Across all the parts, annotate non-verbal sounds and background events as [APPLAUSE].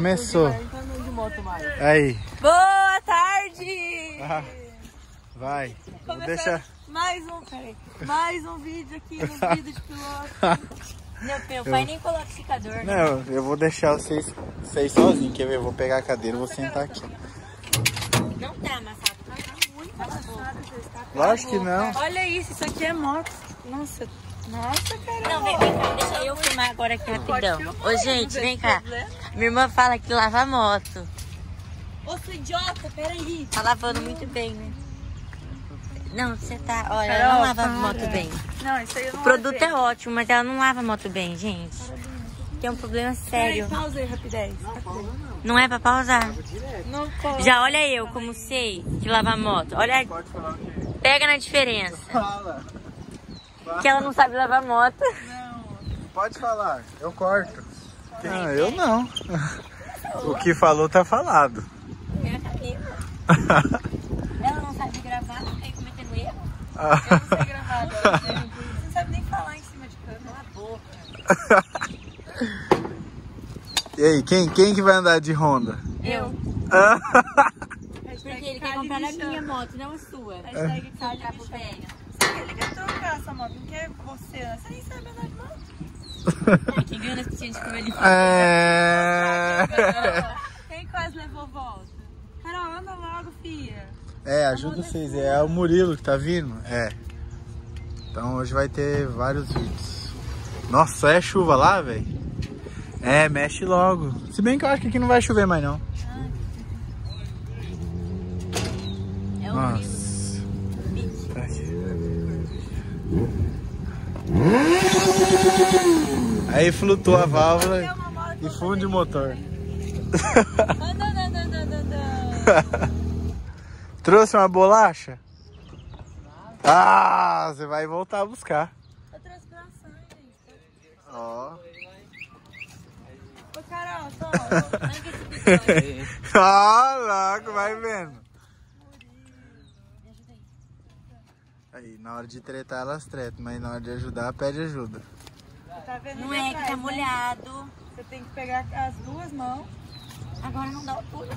Começou. Então mais. Aí. Boa tarde! Ah, vai. Vou Começando deixar. mais um, peraí, mais um vídeo aqui no [LAUGHS] vídeo de piloto. Meu, meu pai nem coloca secador, né? Não, eu vou deixar vocês, vocês sozinhos. Quer ver? Eu vou pegar a cadeira e vou sentar aqui. Não tá amassado, tá tá muito amassado. Lógico que não. Olha isso, isso aqui é moto. Nossa, nossa, cara. Não, vem, vem cá, deixa eu filmar agora aqui rapidão. Ô, gente, vem cá. problema. Minha irmã fala que lava moto. Ô, seu idiota, peraí. Tá lavando muito bem, né? Não, você tá. Olha, ela Carol, não lava a para. moto bem. Não, isso aí eu não O produto lavei. é ótimo, mas ela não lava a moto bem, gente. Tem um problema sério. Peraí, pausa aí, rapidez. Não é pra pausar. Não pode. Já olha eu como sei que lava a moto. Olha, Pode falar o quê? pega na diferença. Fala. Que ela não sabe lavar moto. Pode falar. Eu corto. Ah, eu não. [LAUGHS] O que falou tá falado. É. [LAUGHS] Ela não sabe gravar, não tem cometendo erro. Eu não sei gravar. Você não sabe nem falar em cima de câmera. Cala a boca. E aí, quem, quem que vai andar de Honda? Eu. [LAUGHS] Ah, Porque ele quer comprar na minha moto, não a sua. Hashtag Cali capo bichão. quer trocar essa moto, não quer você. Você nem sabe andar moto. Quem ganhou nesse tinha de comer é... Quem quase levou volta? Carol, anda logo, fia. É, ajuda vocês. É o Murilo que tá vindo? É. Então hoje vai ter vários vídeos. Nossa, é chuva lá, velho? É, mexe logo. Se bem que eu acho que aqui não vai chover mais não. É o Nossa. Tá aqui. Aí flutuou a válvula e funde o motor. [LAUGHS] Trouxe uma bolacha? Ah, você vai voltar a buscar. Eu trouxe gente. Ó. Ô, Carol, toma. [LAUGHS] Ó, louco, vai vendo. Aí, na hora de tretar, elas tretam, mas na hora de ajudar, pede ajuda. Tá vendo Não é que tá né? molhado. Você tem que pegar as duas mãos. Agora não dá altura.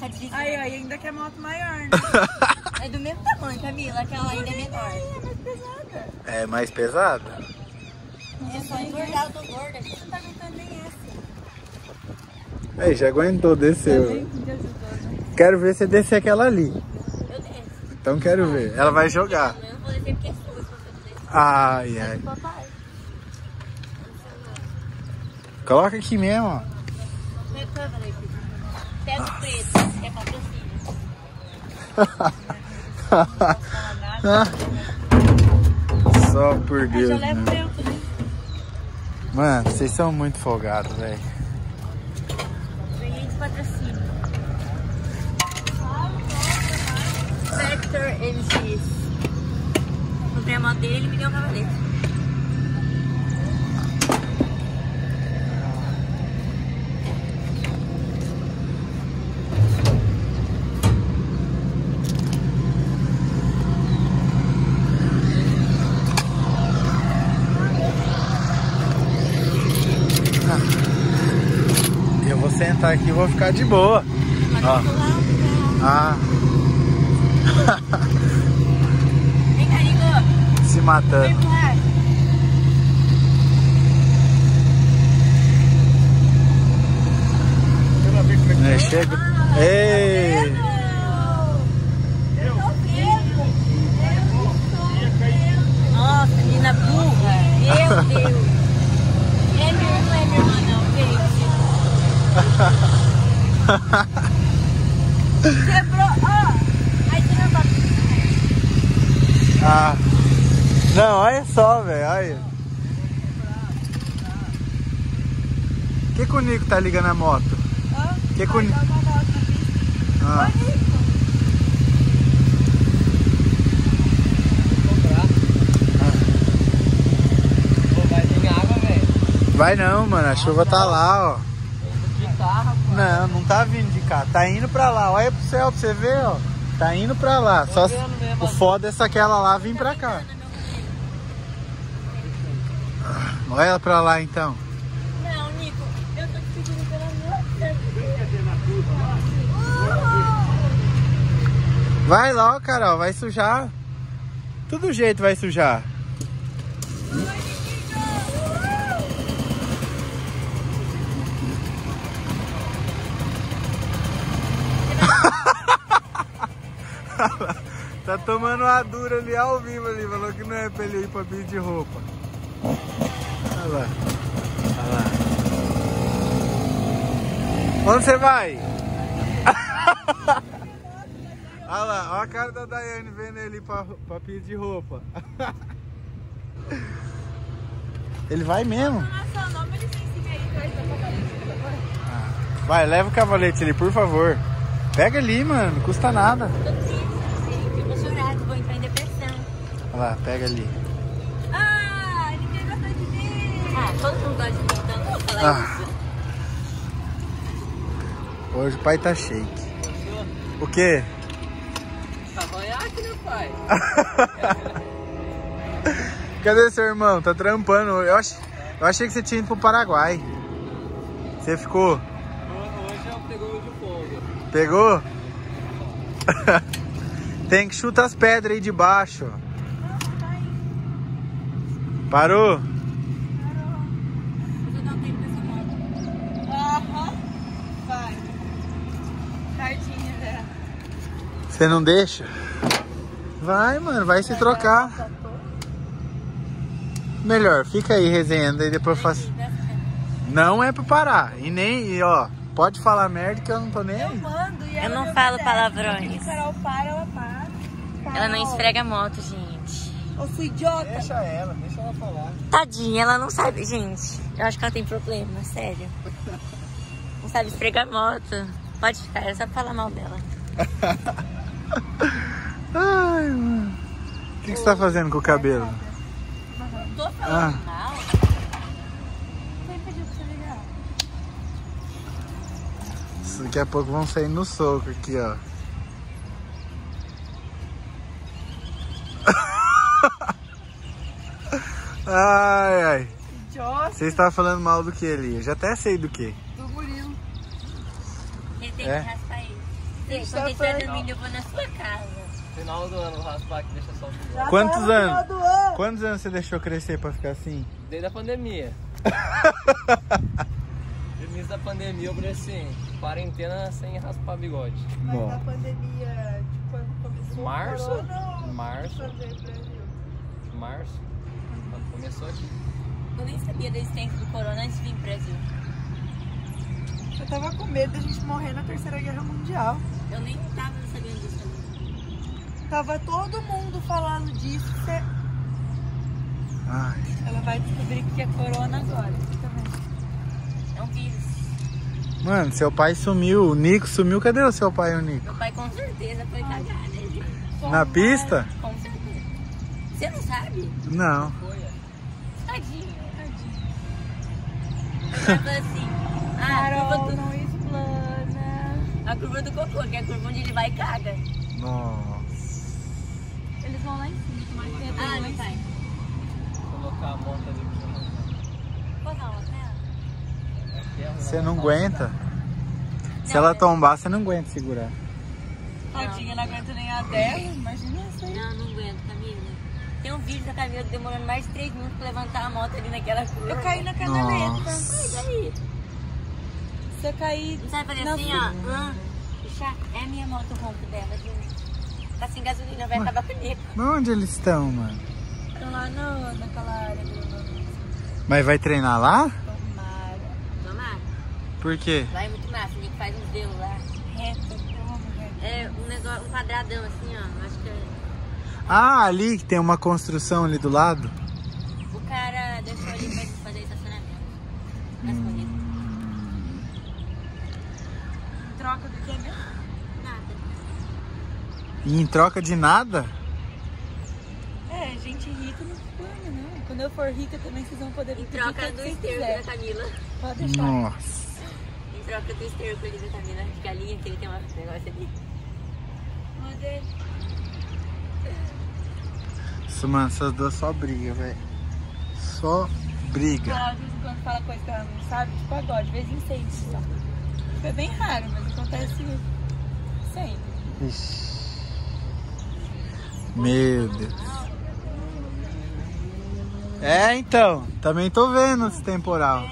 Tá difícil. Aí, e ainda que é moto maior, né? [LAUGHS] É do mesmo tamanho, Camila. Aquela ainda é menor. é mais pesada. É mais pesada? É só engordar, eu tô gorda. Você não tá aguentando nem essa. Aí, já aguentou, desceu. Né? Quero ver você descer aquela ali. Eu desço. Então quero ver. Ela vai jogar. Eu não vou descer porque é sua. Se você descer, Ai, ai. papai. Coloca aqui mesmo, ó. Pega filho. Pega o preto, que é patrocínio. [LAUGHS] Só por Deus. Né? Mano, vocês são muito folgados, velho. Ganhei de patrocínio. Vector MX. Comprei a moto dele e ele me deu um cavalete. Eu vou sentar aqui e vou ficar de boa. Ó. Ah, Vem cá, Matando. É, chega. Ei! Nossa, menina burra. Meu Deus. [LAUGHS] É minha irmã, não é minha irmã não, gente. [LAUGHS] Quebrou, ó. Aí você não bate. Ah. Não, olha só, velho. Olha. O que, que o Nico tá ligando a moto? Ó, Que volta na pista. Ah. Nico. Vai não, mano. A chuva tá lá, ó. Não, não tá vindo de cá. Tá indo pra lá. Olha pro céu pra você ver, ó. Tá indo pra lá. Só o foda é se aquela lá vir pra cá. Olha ela é pra lá então. Não, Nico, eu tô te pedindo pela minha Vai lá, Carol, vai sujar. Tudo jeito vai sujar. [LAUGHS] tá tomando uma dura ali ao vivo ali, falou que não é pra ele ir pra bicho de roupa. Olha lá. Olha lá. Onde você vai? [LAUGHS] Olha lá, olha a cara da Daiane vendo ele pra, pra pedir roupa. [LAUGHS] Ele vai mesmo? Ah, Vai, leva o cavalete ali, por favor. Pega ali, mano, não custa nada. Eu vou chorar, vou entrar em depressão. Olha lá, pega ali. Ah, ninguém gosta de mim. Ah, todo mundo gosta de então não vou falar Ah. isso. Hoje o pai tá shake. O quê? Cavanhaque, né, pai? [LAUGHS] Cadê seu irmão? Tá trampando. Eu, ach... eu achei que você tinha ido pro Paraguai. Você ficou? Hoje eu pegou de folga. Pegou? [LAUGHS] Tem que chutar as pedras aí de baixo. ó. Parou? Vou dar um tempo nessa moto. Aham. Vai. Tardinha, né? Você não deixa? Vai, mano, vai se trocar. Melhor, fica aí resenhando e depois eu faço. Não é pra parar. E nem, e, ó, pode falar merda que eu não tô nem Eu aí. mando e Eu não falo palavrões. Se Carol para, ela para. Ela não esfrega a moto, gente. Ô, sua idiota. Deixa ela, deixa ela falar. Tadinha, ela não sabe, gente. Eu acho que ela tem problema, sério. Não sabe esfregar a moto. Pode ficar, é só falar mal dela. [LAUGHS] [LAUGHS] Ai, mano. O que, que você tá fazendo com o cabelo? Tô Ah. falando mal. Quem pediu pra você ligar? Isso Daqui a pouco vão sair no soco aqui, ó. [LAUGHS] ai, ai. Você está falando mal do que ali? Eu já até sei do que. do Murilo. Ele tem É? que raspar ele. Ele Sim, quando estiver falando- dormindo, eu vou na sua casa. Final do ano, vou raspar aqui, deixa só o Quantos tá no anos? ano. Quantos anos você deixou crescer pra ficar assim? Desde a pandemia. [LAUGHS] No início da pandemia eu falei assim, quarentena sem raspar bigode. Mas Bom. na pandemia, de quando começou Março? o corona, Março. Março, quando começou aqui. Eu nem sabia da existência do corona antes de vir pro Brasil. Eu tava com medo da gente morrer na Terceira Guerra Mundial. Eu nem tava sabendo disso também. Tava todo mundo falando disso. cê- Ai, Ela vai descobrir que é corona agora. É um vírus. mano, seu pai sumiu. O Nico sumiu. Cadê o seu pai e o Nico? Meu pai com certeza foi cagar, né? Na pista? Com certeza. Você não sabe? Não. Tadinho, tadinho. Ele falou assim, ah, a curva, Carol, do, não explana. a curva do cocô, que é a curva onde ele vai e caga. Nossa. Eles vão lá em cima, mas tem Ah, lá não em. Colocar a moto ali pra você Posso dar uma tela? Aqui Você não aguenta? Se ela tombar, você não aguenta segurar. Tadinha, não aguenta nem a dela. Imagina isso aí. Não, não aguento, Camila. Tem um vídeo da Camila demorando mais de 3 minutos pra levantar a moto ali naquela curva. Eu caí na. Ai, daí? Se eu cair. Não sabe fazer assim, ó? Puxa, é a minha moto o ronco dela, viu? Tá sem gasolina, vai acabar comigo. Onde eles estão, mano? Estão lá no, naquela área do. Mas vai treinar lá? Tomara. Tomara. Por quê? Lá é muito massa, gente faz uns dedos lá. Reto. É um negócio, um quadradão assim, ó. Acho que é. Ah, ali que tem uma construção ali do lado. Troca do que é mesmo? Nada. E em troca de nada? É, gente rica não plana, não. Quando eu for rica também vocês vão poder Em troca do esterco da Camila. Pode deixar. Nossa. Em troca do esterco ali da Camila. De galinha, que ele tem um negócio ali. Isso, mano, essas duas só briga, velho. Só briga. Ela de vez em quando fala coisa que ela não sabe, tipo agora, de vez em só. Tipo, É bem raro, mas acontece sempre. Ixi. Meu Deus. É, então. Também tô vendo esse temporal.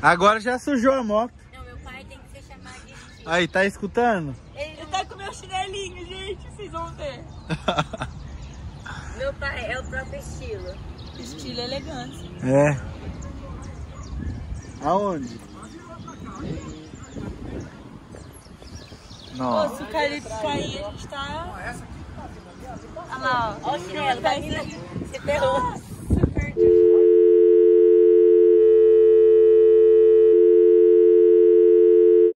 Agora já sujou a moto. Não, meu pai tem que ser chamado de. Aí, tá escutando? Ele tá com meu chinelinho, gente. Vocês vão ver. [LAUGHS] Meu pai é o próprio estilo. Estilo e elegância. É. Aonde? Nossa. se o Calipso cair, a gente tá... Olha lá, ó. Olha o chinelo, vir. Você ferrou.